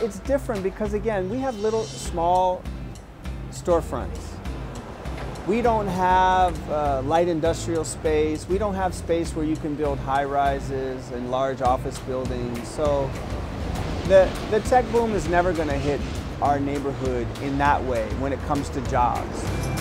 it's different because again, we have little small storefronts. We don't have uh, light industrial space. We don't have space where you can build high rises and large office buildings. So the, the tech boom is never going to hit our neighborhood in that way when it comes to jobs.